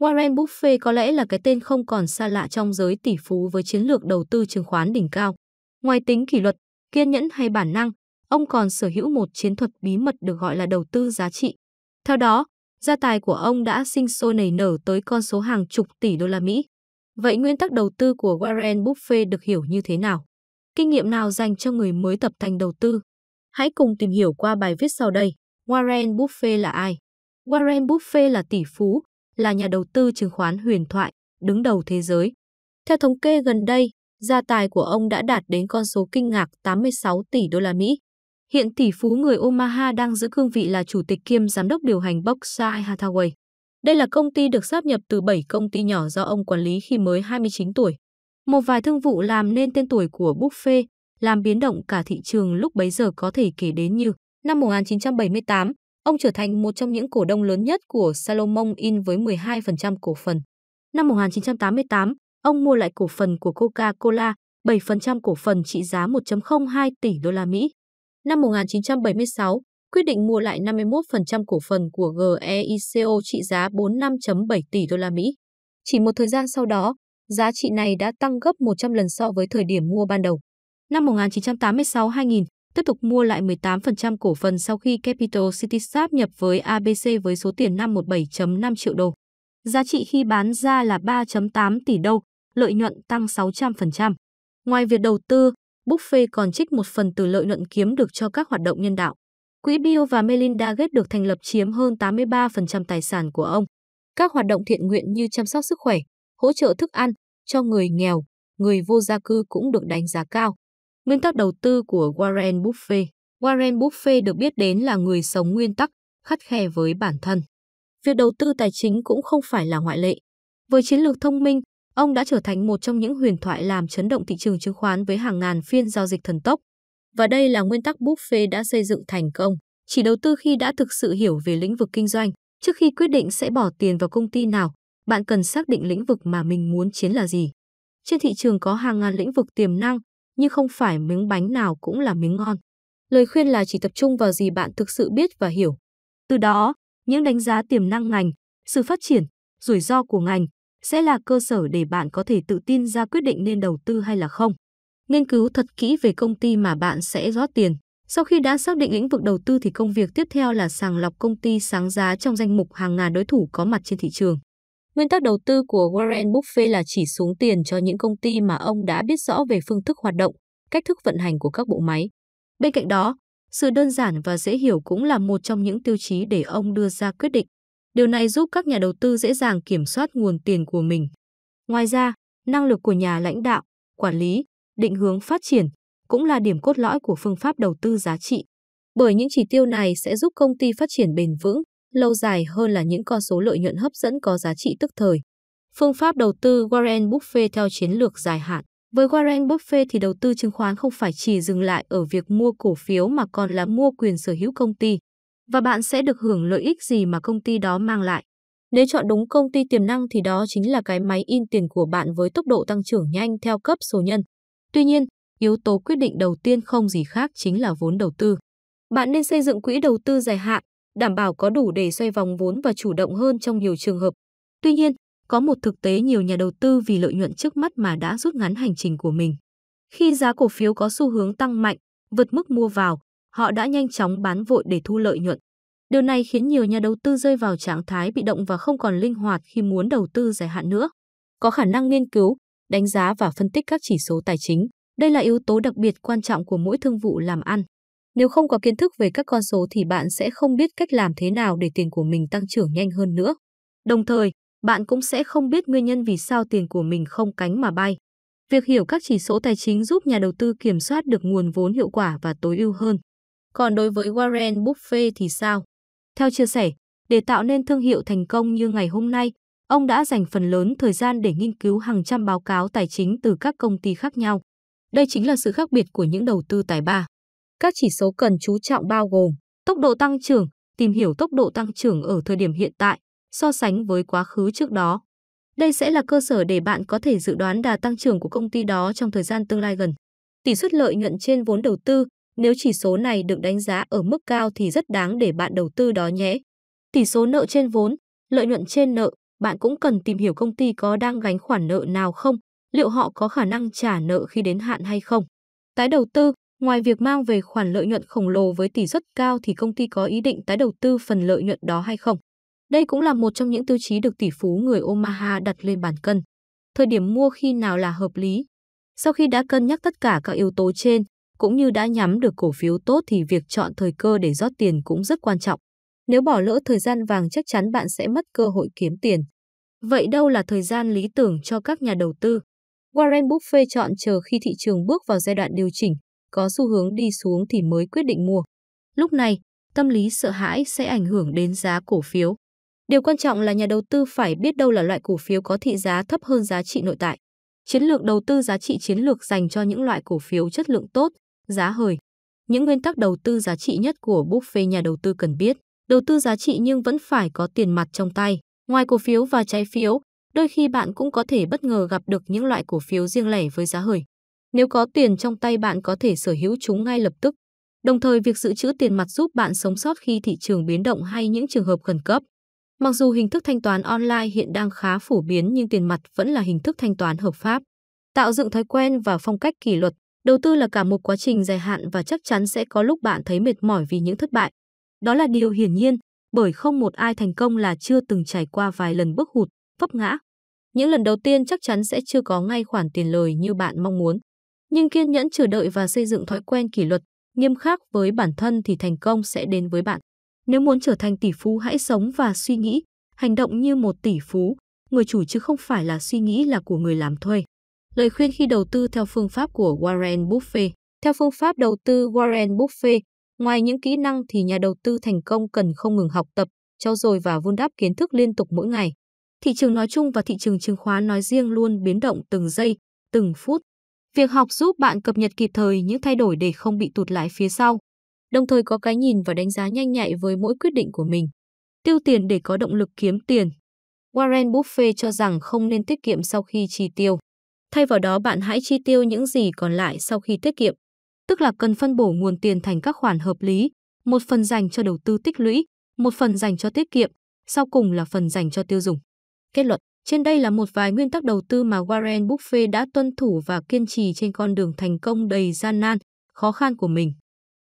Warren Buffett có lẽ là cái tên không còn xa lạ trong giới tỷ phú với chiến lược đầu tư chứng khoán đỉnh cao. Ngoài tính kỷ luật, kiên nhẫn hay bản năng, ông còn sở hữu một chiến thuật bí mật được gọi là đầu tư giá trị. Theo đó, gia tài của ông đã sinh sôi nảy nở tới con số hàng chục tỷ đô la Mỹ. Vậy nguyên tắc đầu tư của Warren Buffett được hiểu như thế nào? Kinh nghiệm nào dành cho người mới tập thành đầu tư? Hãy cùng tìm hiểu qua bài viết sau đây. Warren Buffett là ai? Warren Buffett là tỷ phú, là nhà đầu tư chứng khoán huyền thoại, đứng đầu thế giới. Theo thống kê gần đây, gia tài của ông đã đạt đến con số kinh ngạc 86 tỷ đô la Mỹ. Hiện tỷ phú người Omaha đang giữ cương vị là chủ tịch kiêm giám đốc điều hành Berkshire Hathaway. Đây là công ty được sáp nhập từ 7 công ty nhỏ do ông quản lý khi mới 29 tuổi. Một vài thương vụ làm nên tên tuổi của Buffett, làm biến động cả thị trường lúc bấy giờ có thể kể đến như năm 1978, ông trở thành một trong những cổ đông lớn nhất của Salomon In với 12% cổ phần. Năm 1988, ông mua lại cổ phần của Coca-Cola, 7% cổ phần trị giá 1.02 tỷ đô la Mỹ. Năm 1976, quyết định mua lại 51% cổ phần của GEICO trị giá 45.7 tỷ đô la Mỹ. Chỉ một thời gian sau đó, giá trị này đã tăng gấp 100 lần so với thời điểm mua ban đầu. Năm 1986-2000, tiếp tục mua lại 18% cổ phần sau khi Capital City sáp nhập với ABC với số tiền 517.5 triệu đô. Giá trị khi bán ra là 3.8 tỷ đô, lợi nhuận tăng 600%. Ngoài việc đầu tư, Buffett còn trích một phần từ lợi nhuận kiếm được cho các hoạt động nhân đạo. Quỹ Bill và Melinda Gates được thành lập chiếm hơn 83% tài sản của ông. Các hoạt động thiện nguyện như chăm sóc sức khỏe, hỗ trợ thức ăn cho người nghèo, người vô gia cư cũng được đánh giá cao. Nguyên tắc đầu tư của Warren Buffett Warren Buffett được biết đến là người sống nguyên tắc, khắt khe với bản thân. Việc đầu tư tài chính cũng không phải là ngoại lệ. Với chiến lược thông minh, ông đã trở thành một trong những huyền thoại làm chấn động thị trường chứng khoán với hàng ngàn phiên giao dịch thần tốc. Và đây là nguyên tắc Buffett đã xây dựng thành công. Chỉ đầu tư khi đã thực sự hiểu về lĩnh vực kinh doanh. Trước khi quyết định sẽ bỏ tiền vào công ty nào, bạn cần xác định lĩnh vực mà mình muốn chiến là gì. Trên thị trường có hàng ngàn lĩnh vực tiềm năng, nhưng không phải miếng bánh nào cũng là miếng ngon. Lời khuyên là chỉ tập trung vào gì bạn thực sự biết và hiểu. Từ đó, những đánh giá tiềm năng ngành, sự phát triển, rủi ro của ngành sẽ là cơ sở để bạn có thể tự tin ra quyết định nên đầu tư hay là không. Nghiên cứu thật kỹ về công ty mà bạn sẽ rót tiền. Sau khi đã xác định lĩnh vực đầu tư thì công việc tiếp theo là sàng lọc công ty sáng giá trong danh mục hàng ngàn đối thủ có mặt trên thị trường. Nguyên tắc đầu tư của Warren Buffett là chỉ xuống tiền cho những công ty mà ông đã biết rõ về phương thức hoạt động, cách thức vận hành của các bộ máy. Bên cạnh đó, sự đơn giản và dễ hiểu cũng là một trong những tiêu chí để ông đưa ra quyết định. Điều này giúp các nhà đầu tư dễ dàng kiểm soát nguồn tiền của mình. Ngoài ra, năng lực của nhà lãnh đạo, quản lý, định hướng phát triển cũng là điểm cốt lõi của phương pháp đầu tư giá trị. Bởi những chỉ tiêu này sẽ giúp công ty phát triển bền vững, lâu dài hơn là những con số lợi nhuận hấp dẫn có giá trị tức thời. Phương pháp đầu tư Warren Buffett theo chiến lược dài hạn. Với Warren Buffett thì đầu tư chứng khoán không phải chỉ dừng lại ở việc mua cổ phiếu mà còn là mua quyền sở hữu công ty. Và bạn sẽ được hưởng lợi ích gì mà công ty đó mang lại. Nếu chọn đúng công ty tiềm năng thì đó chính là cái máy in tiền của bạn với tốc độ tăng trưởng nhanh theo cấp số nhân. Tuy nhiên, yếu tố quyết định đầu tiên không gì khác chính là vốn đầu tư. Bạn nên xây dựng quỹ đầu tư dài hạn, đảm bảo có đủ để xoay vòng vốn và chủ động hơn trong nhiều trường hợp. Tuy nhiên, có một thực tế nhiều nhà đầu tư vì lợi nhuận trước mắt mà đã rút ngắn hành trình của mình. Khi giá cổ phiếu có xu hướng tăng mạnh, vượt mức mua vào, họ đã nhanh chóng bán vội để thu lợi nhuận. Điều này khiến nhiều nhà đầu tư rơi vào trạng thái bị động và không còn linh hoạt khi muốn đầu tư dài hạn nữa. Có khả năng nghiên cứu, đánh giá và phân tích các chỉ số tài chính. Đây là yếu tố đặc biệt quan trọng của mỗi thương vụ làm ăn. Nếu không có kiến thức về các con số thì bạn sẽ không biết cách làm thế nào để tiền của mình tăng trưởng nhanh hơn nữa. Đồng thời, bạn cũng sẽ không biết nguyên nhân vì sao tiền của mình không cánh mà bay. Việc hiểu các chỉ số tài chính giúp nhà đầu tư kiểm soát được nguồn vốn hiệu quả và tối ưu hơn. Còn đối với Warren Buffett thì sao? Theo chia sẻ, để tạo nên thương hiệu thành công như ngày hôm nay, ông đã dành phần lớn thời gian để nghiên cứu hàng trăm báo cáo tài chính từ các công ty khác nhau. Đây chính là sự khác biệt của những đầu tư tài ba. Các chỉ số cần chú trọng bao gồm tốc độ tăng trưởng, tìm hiểu tốc độ tăng trưởng ở thời điểm hiện tại, so sánh với quá khứ trước đó. Đây sẽ là cơ sở để bạn có thể dự đoán đà tăng trưởng của công ty đó trong thời gian tương lai gần. Tỷ suất lợi nhuận trên vốn đầu tư, nếu chỉ số này được đánh giá ở mức cao thì rất đáng để bạn đầu tư đó nhé. Tỷ số nợ trên vốn, lợi nhuận trên nợ, bạn cũng cần tìm hiểu công ty có đang gánh khoản nợ nào không, liệu họ có khả năng trả nợ khi đến hạn hay không. Tái đầu tư, ngoài việc mang về khoản lợi nhuận khổng lồ với tỷ suất cao thì công ty có ý định tái đầu tư phần lợi nhuận đó hay không. Đây cũng là một trong những tiêu chí được tỷ phú người Omaha đặt lên bàn cân. Thời điểm mua khi nào là hợp lý? Sau khi đã cân nhắc tất cả các yếu tố trên, cũng như đã nhắm được cổ phiếu tốt thì việc chọn thời cơ để rót tiền cũng rất quan trọng. Nếu bỏ lỡ thời gian vàng chắc chắn bạn sẽ mất cơ hội kiếm tiền. Vậy đâu là thời gian lý tưởng cho các nhà đầu tư? Warren Buffett chọn chờ khi thị trường bước vào giai đoạn điều chỉnh, có xu hướng đi xuống thì mới quyết định mua. Lúc này, tâm lý sợ hãi sẽ ảnh hưởng đến giá cổ phiếu. Điều quan trọng là nhà đầu tư phải biết đâu là loại cổ phiếu có thị giá thấp hơn giá trị nội tại. Chiến lược đầu tư giá trị chiến lược dành cho những loại cổ phiếu chất lượng tốt, giá hời. Những nguyên tắc đầu tư giá trị nhất của Buffett nhà đầu tư cần biết. Đầu tư giá trị nhưng vẫn phải có tiền mặt trong tay. Ngoài cổ phiếu và trái phiếu, đôi khi bạn cũng có thể bất ngờ gặp được những loại cổ phiếu riêng lẻ với giá hời. Nếu có tiền trong tay bạn có thể sở hữu chúng ngay lập tức. Đồng thời việc dự trữ tiền mặt giúp bạn sống sót khi thị trường biến động hay những trường hợp khẩn cấp. Mặc dù hình thức thanh toán online hiện đang khá phổ biến nhưng tiền mặt vẫn là hình thức thanh toán hợp pháp. Tạo dựng thói quen và phong cách kỷ luật, đầu tư là cả một quá trình dài hạn và chắc chắn sẽ có lúc bạn thấy mệt mỏi vì những thất bại. Đó là điều hiển nhiên, bởi không một ai thành công là chưa từng trải qua vài lần bước hụt, vấp ngã. Những lần đầu tiên chắc chắn sẽ chưa có ngay khoản tiền lời như bạn mong muốn. Nhưng kiên nhẫn chờ đợi và xây dựng thói quen kỷ luật, nghiêm khắc với bản thân thì thành công sẽ đến với bạn. Nếu muốn trở thành tỷ phú hãy sống và suy nghĩ, hành động như một tỷ phú, người chủ chứ không phải là suy nghĩ là của người làm thuê. Lời khuyên khi đầu tư theo phương pháp của Warren Buffett. Theo phương pháp đầu tư Warren Buffett, ngoài những kỹ năng thì nhà đầu tư thành công cần không ngừng học tập, trau dồi và vun đắp kiến thức liên tục mỗi ngày. Thị trường nói chung và thị trường chứng khoán nói riêng luôn biến động từng giây, từng phút. Việc học giúp bạn cập nhật kịp thời những thay đổi để không bị tụt lại phía sau đồng thời có cái nhìn và đánh giá nhanh nhạy với mỗi quyết định của mình. Tiêu tiền để có động lực kiếm tiền. Warren Buffett cho rằng không nên tiết kiệm sau khi chi tiêu. Thay vào đó bạn hãy chi tiêu những gì còn lại sau khi tiết kiệm. Tức là cần phân bổ nguồn tiền thành các khoản hợp lý, một phần dành cho đầu tư tích lũy, một phần dành cho tiết kiệm, sau cùng là phần dành cho tiêu dùng. Kết luận, trên đây là một vài nguyên tắc đầu tư mà Warren Buffett đã tuân thủ và kiên trì trên con đường thành công đầy gian nan, khó khăn của mình.